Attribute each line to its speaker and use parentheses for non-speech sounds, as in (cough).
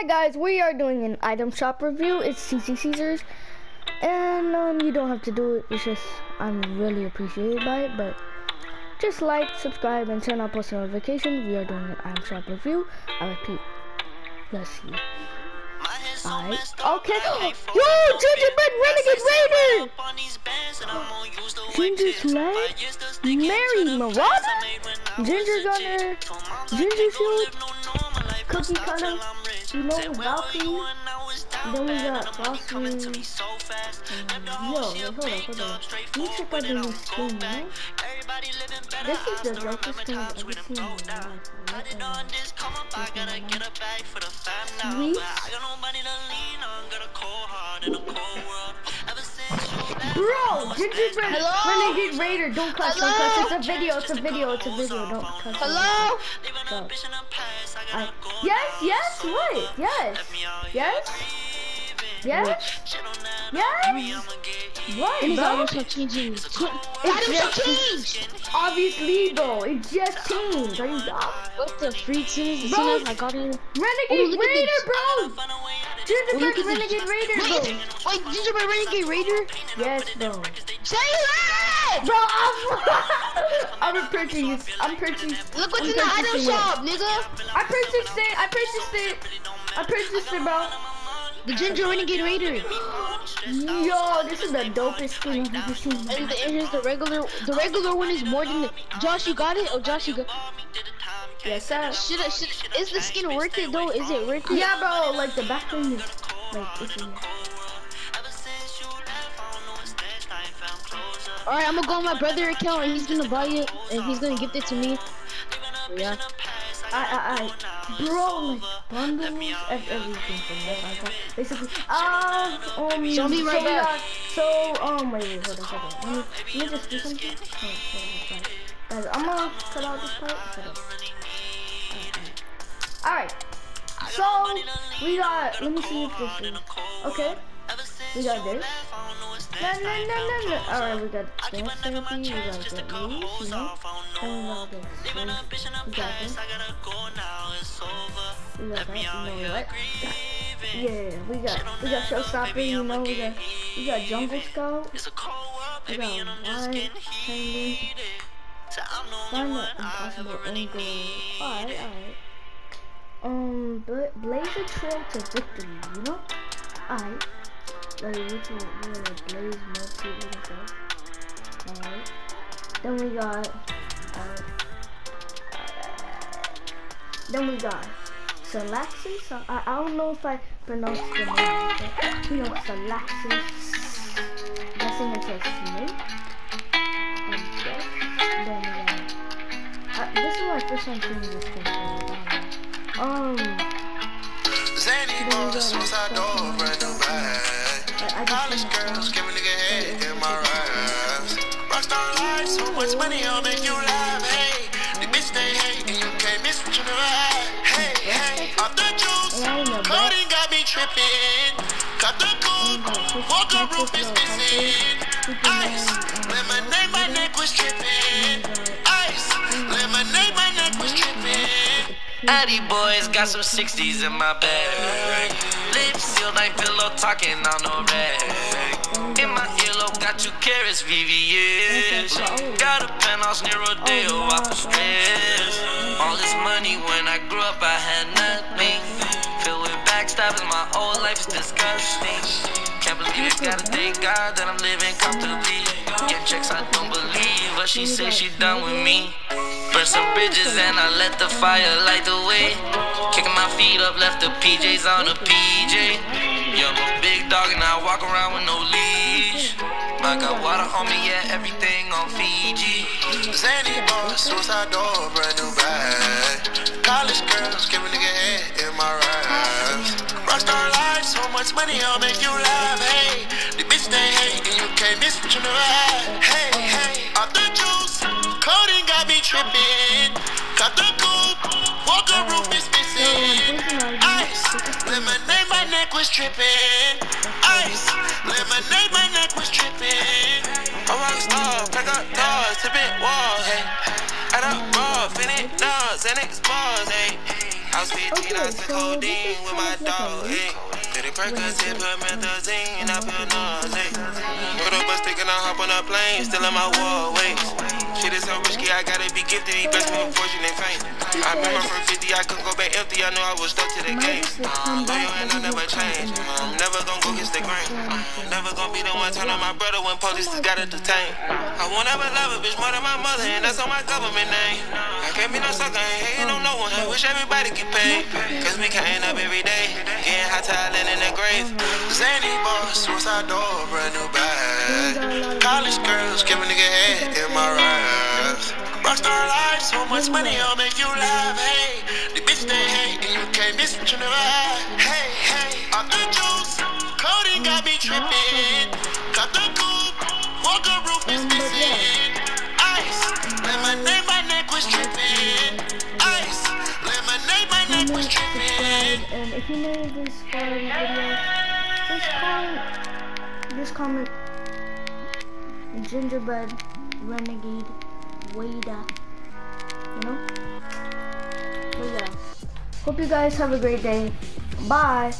Speaker 1: Hi guys, we are doing an item shop review. It's CC Caesars. And um, you don't have to do it. It's just, I'm really appreciated by it. But just like, subscribe, and turn on post notifications. We are doing an item shop review. I repeat. Let's see. Alright. Okay. Yo, Gingerbread Renegade Raider! Ginger Sled? Merry Marauder? Ginger Gunner? Ginger Shield? Cookie Cutter? You know Valkyrie? Then we got Frosty. Um, yo, wait, hold up, hold up. You check out the new skin, you know? This is the dopest thing I've ever seen in my life. Bro, gingerbread
Speaker 2: Hello?
Speaker 1: renegade raider. Don't cuss, don't cuss. It's a video. It's a video. It's a video. Don't cuss.
Speaker 2: Hello?
Speaker 1: Go. I, yes, yes, what? Yes, yes, yes, yes. What,
Speaker 2: These
Speaker 1: bro?
Speaker 2: items have changing.
Speaker 1: It just
Speaker 2: changed!
Speaker 1: obviously, bro. It just changed. Are you dumb?
Speaker 2: What the freak since as
Speaker 1: Bro.
Speaker 2: soon as I got in.
Speaker 1: Renegade
Speaker 2: oh, at
Speaker 1: Raider, bro. Gingerbread
Speaker 2: oh, this.
Speaker 1: Renegade Raider, bro.
Speaker 2: Wait, wait, Gingerbread Renegade Raider?
Speaker 1: Yes, bro.
Speaker 2: Say that!
Speaker 1: Bro, I'm, (laughs) (laughs) I'm purchasing. I'm purchasing.
Speaker 2: Look what's
Speaker 1: I'm
Speaker 2: in the item
Speaker 1: it.
Speaker 2: shop, nigga!
Speaker 1: I purchased it. I purchased it. I purchased it, bro.
Speaker 2: The Ginger Renegade Raider.
Speaker 1: Yo, this is the dopest skin I've ever seen.
Speaker 2: And, the, here's the regular. The regular one is more than the. Josh, you got it? Oh, Josh, you got.
Speaker 1: Yes, sir.
Speaker 2: Should I? Should, is the skin worth it though? Is it worth it?
Speaker 1: Yeah, bro. Like the back thing is like it's in
Speaker 2: All right, I'm gonna go on my brother account and he's gonna buy it and he's gonna gift it to me. Yeah.
Speaker 1: I, I, I, bro, like bundles everything from. I got basically, ah, um,
Speaker 2: So I'll be right
Speaker 1: so we
Speaker 2: back.
Speaker 1: got- so, um, wait, wait, hold on, hold on. Let me, let me just do something. Hold on, hold on, hold on. Guys, I'm gonna cut out this part. Alright. So, we got, let me see if this is, okay. We got this. No, no, no, no, no. Alright, we got dance therapy, we got the leaves, you know. Then we got this. We got this. We got that, you know what? Yeah, we got, we got Showstopper, you know, we got, we got Jungle Scout. We got Wide Pendant. Find the impossible angle. Alright, alright. Um, Bla- Blazer Trail to Victory, you know? Alright. Like, which one? We're gonna blaze multi looking stuff. Alright. Then we got, alright. Then we got Salaxis. I, I don't know if I pronounced the name right, but you know, Salaxis. Guessing it's a snake. And yes. Then we got, uh, this is my first time seeing this thing, so I don't know. Um,
Speaker 3: Zany boy, suicide door, brand new bag. College girls, give me nigga head in my. Rockstar life, so much money, I'll make you laugh. Hey, the bitch they hate, and you can't miss what you. Hey, hey, off the juice,
Speaker 1: And I in the back.
Speaker 3: coding got me tripping. Cut the coupe, walk the roof is missing. Ice, Addy boys got some 60s in my bag. Lips sealed, ain't pillow talking on no rag. In my earlobe, got two carrots, VVS. Got a penthouse near Rodeo, I was stressed. All this money when I grew up, I had nothing. Filled with backstabbing, my whole life is disgusting. Can't believe it, gotta thank God that I'm living comfortably. Get checks, I don't believe, but she say she done with me. Burn some bridges and I let the fire light the way. Kicking my feet up, left the PJs on the PJ. I'm a big dog and I walk around with no leash. I got water on me, yeah, everything on Fiji. Zany boss, suicide door, brand new bag. College girls, give a nigga head in my raps. Rockstar life, so much money, I'll make you laugh. Hey, the bitch they hate, and you can't miss what you never had. Hey, got me tripping. Cut the coupe, walk the roof is missing. Ice, lemonade, my neck was tripping. Ice, lemonade, my neck was tripping. A rock star, pack up doors, tip it walls, hey. Add up raw, finish nuts, and expose, hey. I
Speaker 4: I was 15, okay, I took codeine with my dog. Hey. Did it Percocet, put methazine, I feel nauseous. Put up a stick and I hop on a plane, still in my wall waist. Shit is so risky, I gotta be gifted. He me with fortune and fame. I remember from 50, I couldn't go back empty. I knew I was stuck to the game. Um, loyal and I never change. I'm never gonna go against the grain. Never gonna be the one turn on my brother when police gotta detain. I won't ever love a bitch more than my mother, and that's on my government name. I can't be no sucker, ain't hating on no one. I wish everybody could pay. Cause we can't up every day. Getting hot talent in the grave. Zany boss, suicide door, brand new bag. College girls, give much money, I'll make you laugh. Hey, the bitch they hate, and you can't miss what you never had. Hey, hey, off the juice, coding got me tripping. Cut the coupe, walker roof is missing. Ice, lemonade, my neck was tripping. Ice, lemonade, my neck was tripping.
Speaker 1: And if you made this video, just comment, just comment gingerbread renegade Wader. You know? But yeah. Hope you guys have a great day. Bye.